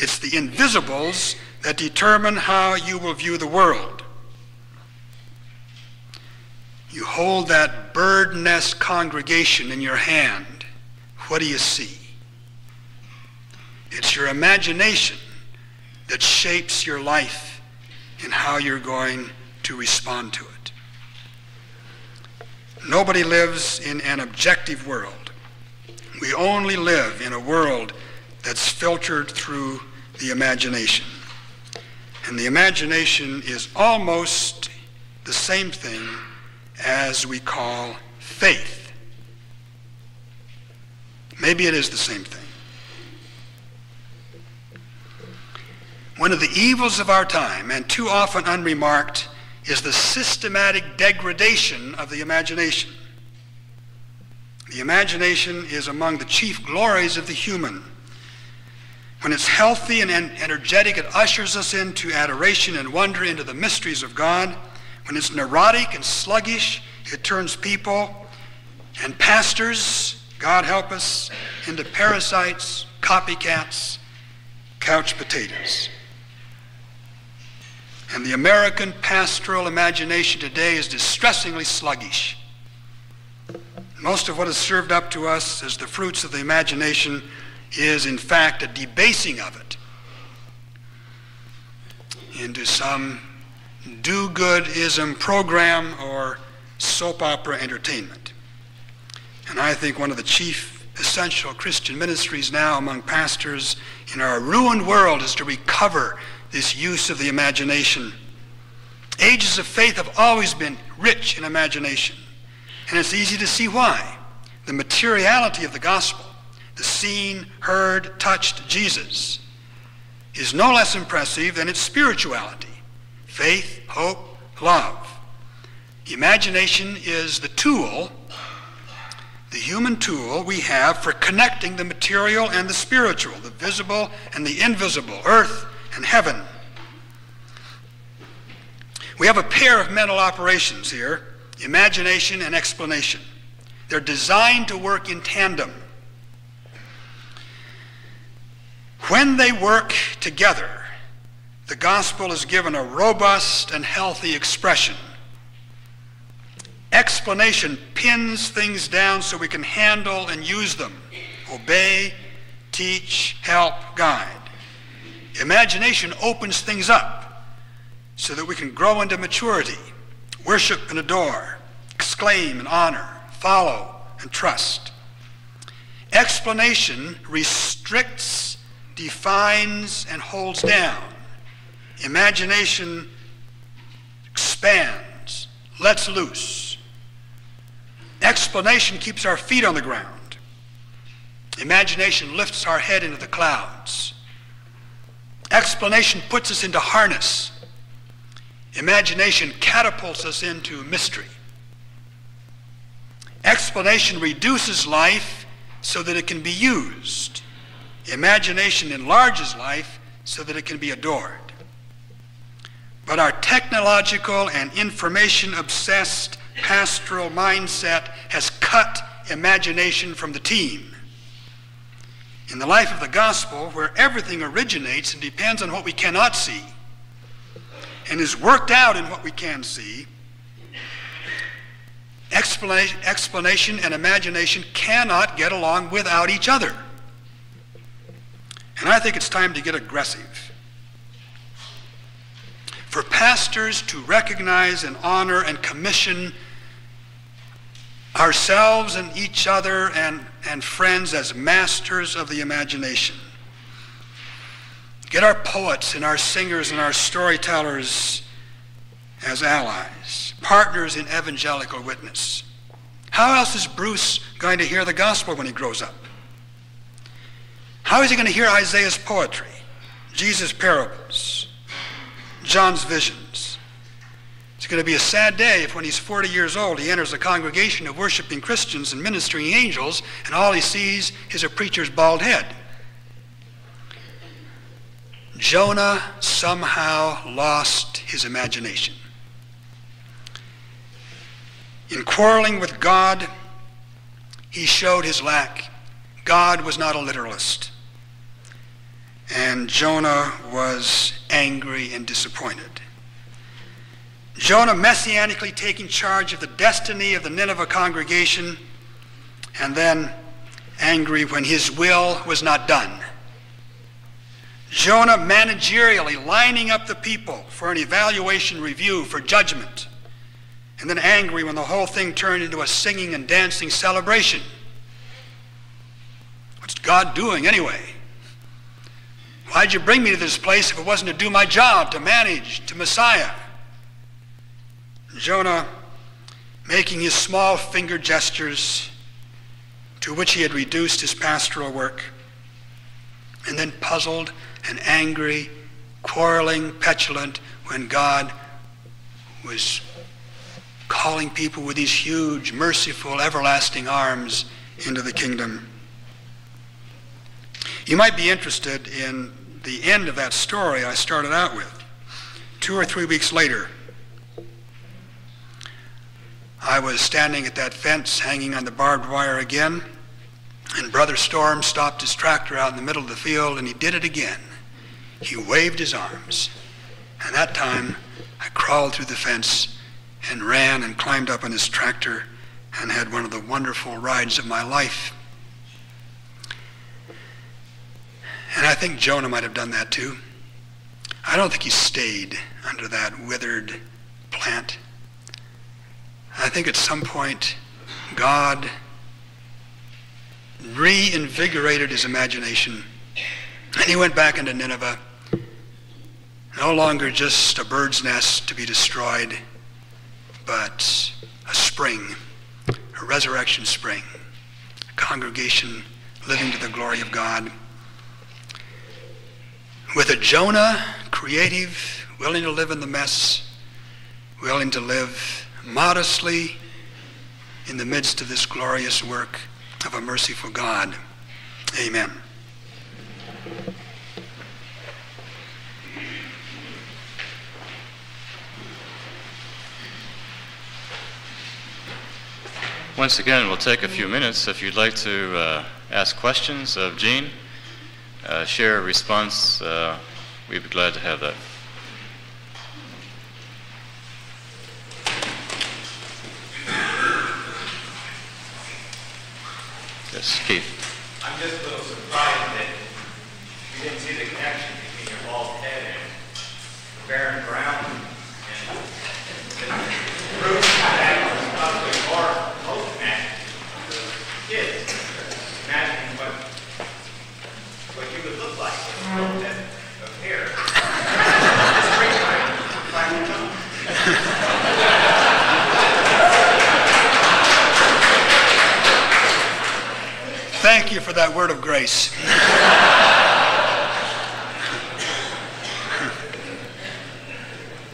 It's the invisibles that determine how you will view the world. You hold that bird nest congregation in your hand what do you see? It's your imagination that shapes your life and how you're going to respond to it. Nobody lives in an objective world. We only live in a world that's filtered through the imagination. And the imagination is almost the same thing as we call faith. Maybe it is the same thing. One of the evils of our time, and too often unremarked, is the systematic degradation of the imagination. The imagination is among the chief glories of the human. When it's healthy and energetic, it ushers us into adoration and wonder into the mysteries of God. When it's neurotic and sluggish, it turns people and pastors God help us, into parasites, copycats, couch potatoes. And the American pastoral imagination today is distressingly sluggish. Most of what is served up to us as the fruits of the imagination is, in fact, a debasing of it into some do-goodism program or soap opera entertainment. And I think one of the chief essential Christian ministries now among pastors in our ruined world is to recover this use of the imagination. Ages of faith have always been rich in imagination, and it's easy to see why. The materiality of the gospel, seen, heard, touched Jesus, is no less impressive than its spirituality faith, hope, love. Imagination is the tool, the human tool we have for connecting the material and the spiritual, the visible and the invisible, earth and heaven. We have a pair of mental operations here imagination and explanation. They're designed to work in tandem. When they work together, the gospel is given a robust and healthy expression. Explanation pins things down so we can handle and use them, obey, teach, help, guide. Imagination opens things up so that we can grow into maturity, worship and adore, exclaim and honor, follow and trust. Explanation restricts defines and holds down. Imagination expands, lets loose. Explanation keeps our feet on the ground. Imagination lifts our head into the clouds. Explanation puts us into harness. Imagination catapults us into mystery. Explanation reduces life so that it can be used. Imagination enlarges life so that it can be adored. But our technological and information obsessed pastoral mindset has cut imagination from the team. In the life of the gospel, where everything originates and depends on what we cannot see and is worked out in what we can see, explanation and imagination cannot get along without each other. And I think it's time to get aggressive. For pastors to recognize and honor and commission ourselves and each other and, and friends as masters of the imagination. Get our poets and our singers and our storytellers as allies, partners in evangelical witness. How else is Bruce going to hear the gospel when he grows up? How is he going to hear Isaiah's poetry, Jesus' parables, John's visions? It's going to be a sad day if when he's 40 years old he enters a congregation of worshiping Christians and ministering angels and all he sees is a preacher's bald head. Jonah somehow lost his imagination. In quarreling with God, he showed his lack. God was not a literalist. And Jonah was angry and disappointed. Jonah messianically taking charge of the destiny of the Nineveh congregation and then angry when his will was not done. Jonah managerially lining up the people for an evaluation review for judgment, and then angry when the whole thing turned into a singing and dancing celebration. What's God doing anyway? Why'd you bring me to this place if it wasn't to do my job, to manage, to Messiah? Jonah making his small finger gestures to which he had reduced his pastoral work, and then puzzled and angry, quarreling, petulant when God was calling people with these huge, merciful, everlasting arms into the kingdom. You might be interested in the end of that story I started out with. Two or three weeks later, I was standing at that fence hanging on the barbed wire again, and Brother Storm stopped his tractor out in the middle of the field, and he did it again. He waved his arms. And that time, I crawled through the fence and ran and climbed up on his tractor and had one of the wonderful rides of my life. And I think Jonah might have done that too. I don't think he stayed under that withered plant. I think at some point God reinvigorated his imagination and he went back into Nineveh, no longer just a bird's nest to be destroyed, but a spring, a resurrection spring, a congregation living to the glory of God. With a Jonah, creative, willing to live in the mess, willing to live modestly in the midst of this glorious work of a merciful God. Amen. Once again, we'll take a few minutes if you'd like to uh, ask questions of Gene, uh, share a response. Uh, we'd be glad to have that. Yes, Keith. I'm just a little surprised that you didn't see the connection between your bald head and barren ground and the roots that was probably more most imagining the kids imagining what what you would look like with a little bit of hair. Springtime, finally come. Thank you for that word of grace.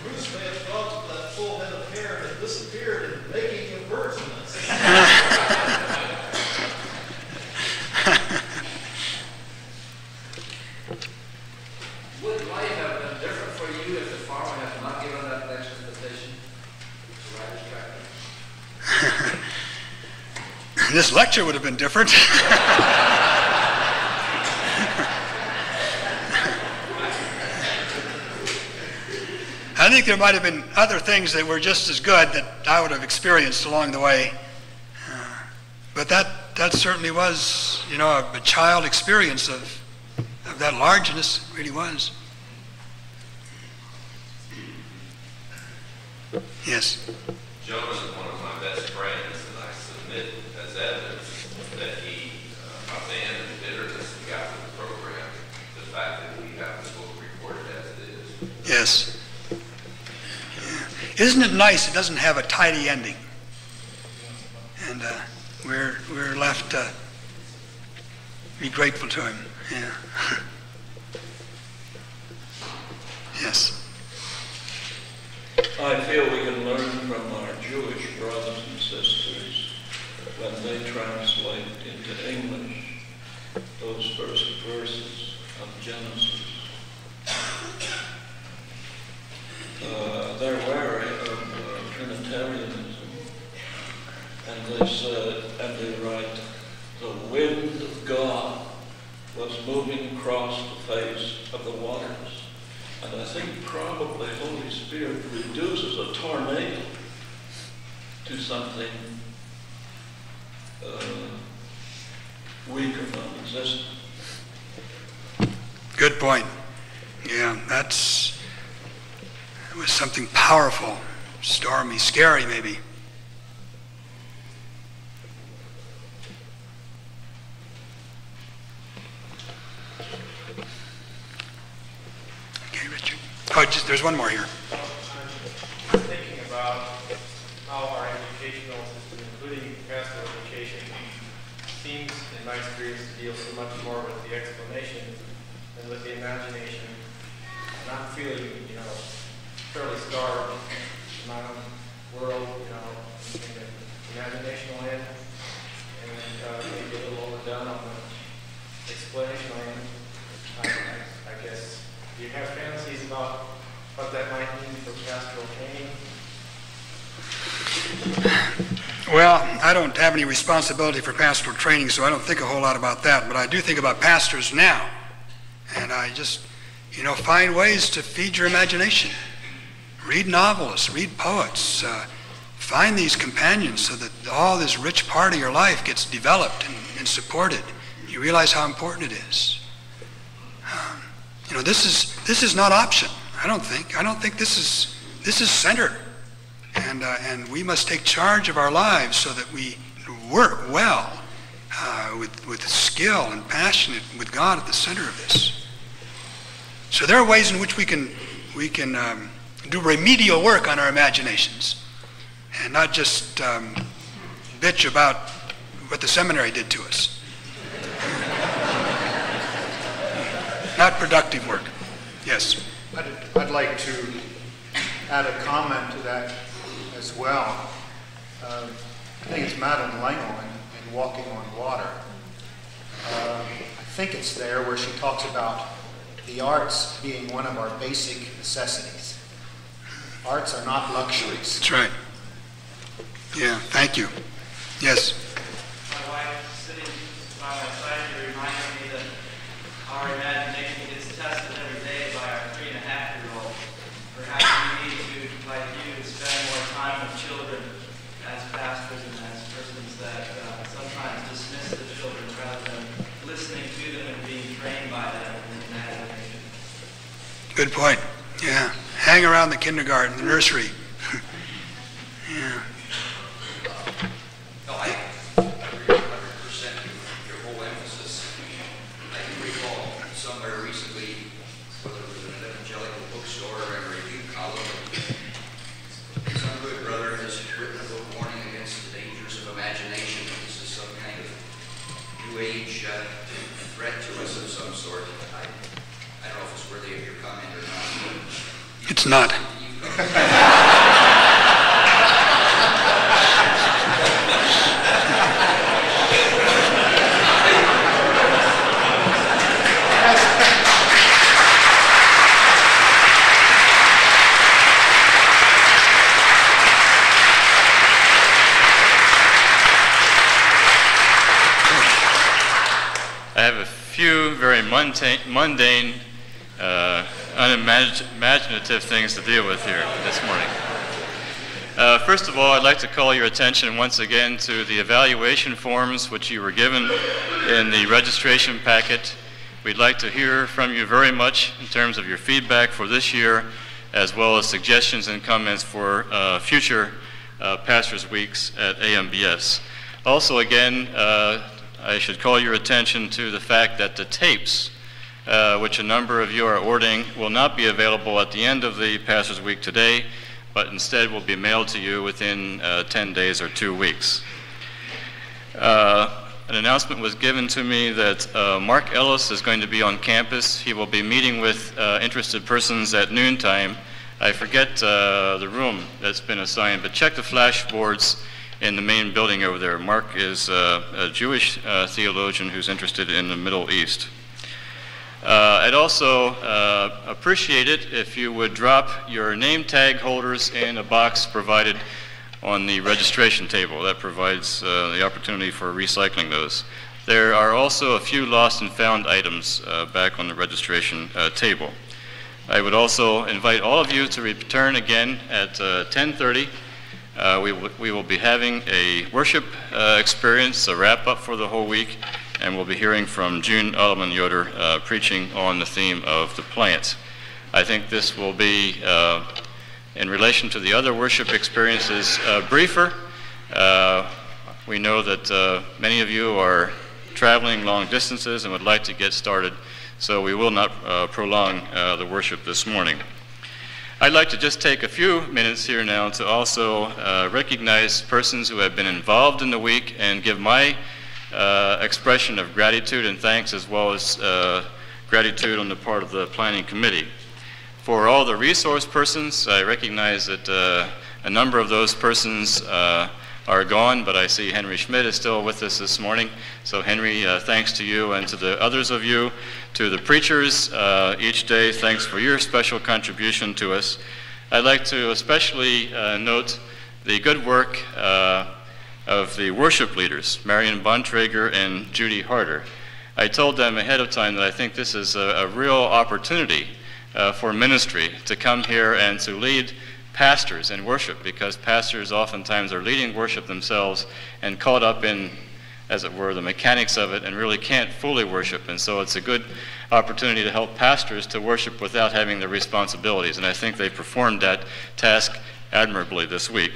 Bruce may have thought that full head of hair had disappeared in making a bird's nest. Would life have been different for you if the farmer had not given that next invitation to ride his tractor? This lecture would have been different. (laughs) I think there might have been other things that were just as good that I would have experienced along the way. Uh, but that, that certainly was, you know, a, a child experience of, of that largeness, really was. Yes is one of my best friends, and I submit as evidence that he uh, abandoned bitterness and got with the program. The fact that we have the book recorded as it is. Yes. Isn't it nice? It doesn't have a tidy ending, and uh, we're we're left to be grateful to him. Yeah. (laughs) yes. I feel we can learn from our Jewish brothers and sisters when they translate into English those first verses of Genesis. Uh, they're wary of uh, Trinitarianism, and said, and they write, the wind of God was moving across the face of the waters. And I think probably Holy Spirit reduces a tornado to something uh, weaker, non-existent. Good point. Yeah, that's it was something powerful, stormy, scary, maybe. Okay, Richard. Oh, just, there's one more here. Thinking about how our educational system, including pastoral education, seems in my experience to deal so much more with the explanation than with the imagination. And I'm feeling, you know, fairly starved in my own world, you know, in the imaginational end, and uh, maybe a little overdone on the explanational end. I, I, do you have fantasies about what that might mean for pastoral training? Well, I don't have any responsibility for pastoral training, so I don't think a whole lot about that. But I do think about pastors now. And I just, you know, find ways to feed your imagination. Read novelists, read poets, uh, find these companions so that all this rich part of your life gets developed and, and supported. You realize how important it is. You know, this is this is not option. I don't think. I don't think this is this is center, and uh, and we must take charge of our lives so that we work well uh, with with skill and passion with God at the center of this. So there are ways in which we can we can um, do remedial work on our imaginations, and not just um, bitch about what the seminary did to us. Not productive work. Yes. I'd, I'd like to add a comment to that as well. Uh, I think it's Madeleine L'Engle in, in Walking on Water. Uh, I think it's there where she talks about the arts being one of our basic necessities. Arts are not luxuries. That's right. Yeah, thank you. Yes. My wife sitting by my side here reminded me that our imagination gets tested every day by our three and a half year old. Perhaps we need to, like you, spend more time with children as pastors and as persons that uh, sometimes dismiss the children rather than listening to them and being trained by them in imagination. Good point. Yeah. Hang around the kindergarten, the nursery. yeah. No, I agree a hundred percent with your whole emphasis. I can recall somewhere recently, whether it was in an evangelical bookstore or a review column, some good brother has written a book warning against the imagination. This is some kind of new age uh, threat to us of some sort. I, I don't know if it's worthy of your comment or not. It's not. (laughs) I have a few very mundane, uh, unimaginative things to deal with here this morning. Uh, first of all, I'd like to call your attention once again to the evaluation forms which you were given in the registration packet. We'd like to hear from you very much in terms of your feedback for this year, as well as suggestions and comments for uh, future uh, Pastors' Weeks at AMBS. Also, again, uh, I should call your attention to the fact that the tapes, uh, which a number of you are ordering, will not be available at the end of the Pastors' Week today, but instead will be mailed to you within uh, 10 days or two weeks. Uh, an announcement was given to me that uh, Marc Ellis is going to be on campus. He will be meeting with uh, interested persons at noontime. I forget uh, the room that's been assigned, but check the flashboards in the main building over there. Marc is uh, a Jewish uh, theologian who's interested in the Middle East. Uh, I'd also uh, appreciate it if you would drop your name tag holders in a box provided on the registration table. That provides uh, the opportunity for recycling those. There are also a few lost and found items uh, back on the registration table. I would also invite all of you to return again at uh, 10:30. Uh, we, we will be having a worship uh, experience, a wrap up for the whole week, and we'll be hearing from June Alliman Yoder uh, preaching on the theme of the plants. I think this will be, uh, in relation to the other worship experiences, uh, briefer. Uh, we know that many of you are traveling long distances and would like to get started, so we will not prolong the worship this morning. I'd like to just take a few minutes here now to also uh, recognize persons who have been involved in the week and give my uh, expression of gratitude and thanks as well as uh, gratitude on the part of the planning committee. For all the resource persons, I recognize that uh, a number of those persons uh, are gone, but I see Henry Schmidt is still with us this morning. So, Henry, uh, thanks to you and to the others of you, to the preachers uh, each day, thanks for your special contribution to us. I'd like to especially uh, note the good work uh, of the worship leaders, Marion Bontrager and Judy Harder. I told them ahead of time that I think this is a, a real opportunity uh, for ministry to come here and to lead pastors in worship because pastors oftentimes are leading worship themselves and caught up in, as it were, the mechanics of it and really can't fully worship. And so it's a good opportunity to help pastors to worship without having the responsibilities. And I think they performed that task admirably this week.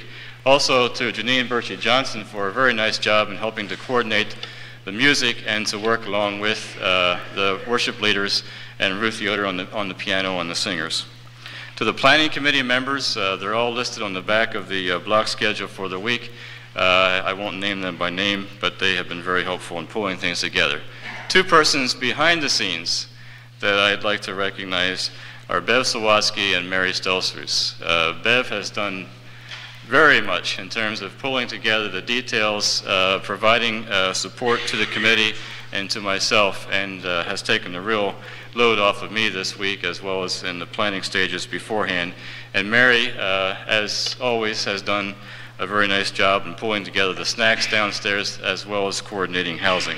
Also to Janeen Bertsche Johnson for a very nice job in helping to coordinate the music and to work along with uh, the worship leaders and Ruth Yoder on the, on the piano and the singers. To the planning committee members, uh, they're all listed on the back of the uh, block schedule for the week. Uh, I won't name them by name, but they have been very helpful in pulling things together. Two persons behind the scenes that I'd like to recognize are Bev Sawatsky and Mary Stoltzfus. Uh, Bev has done very much in terms of pulling together the details, uh, providing uh, support to the committee and to myself, and uh, has taken the real load off of me this week as well as in the planning stages beforehand. And Mary, uh, as always, has done a very nice job in pulling together the snacks downstairs as well as coordinating housing.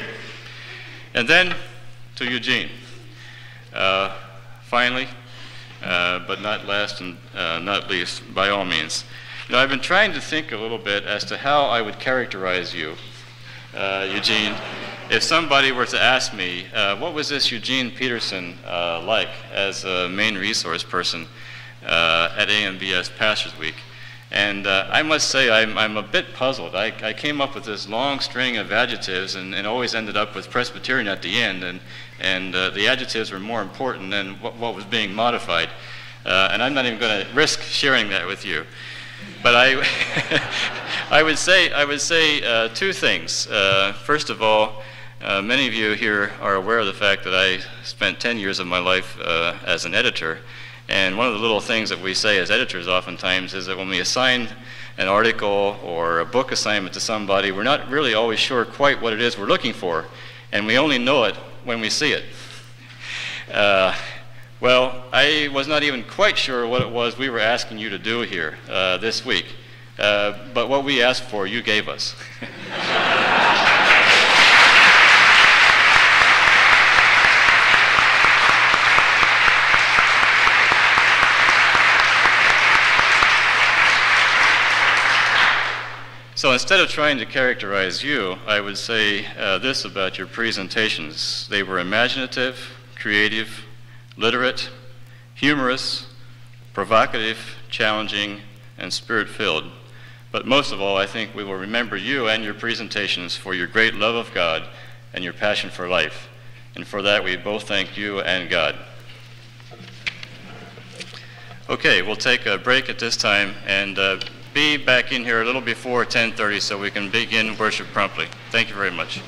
And then to Eugene. Uh, finally, uh, but not last and uh, not least, by all means. Now, I've been trying to think a little bit as to how I would characterize you, uh, Eugene, if somebody were to ask me, uh, what was this Eugene Peterson uh, like as a main resource person at AMBS Pastors Week? And uh, I must say, I'm, I'm a bit puzzled. I, I, came up with this long string of adjectives and, and always ended up with Presbyterian at the end. And, and uh, the adjectives were more important than what, what was being modified. Uh, and I'm not even going to risk sharing that with you. But I, (laughs) I would say, I would say uh, two things. Uh, first of all, uh, many of you here are aware of the fact that I spent 10 years of my life as an editor. And one of the little things that we say as editors oftentimes is that when we assign an article or a book assignment to somebody, we're not really always sure quite what it is we're looking for, and we only know it when we see it. Uh, well, I was not even quite sure what it was we were asking you to do here uh, this week, uh, but what we asked for, you gave us. (laughs) So instead of trying to characterize you, I would say uh, this about your presentations. They were imaginative, creative, literate, humorous, provocative, challenging, and spirit filled. But most of all, I think we will remember you and your presentations for your great love of God and your passion for life. And for that, we both thank you and God. Okay, we'll take a break at this time and uh, be back in here a little before 10:30 so we can begin worship promptly. Thank you very much.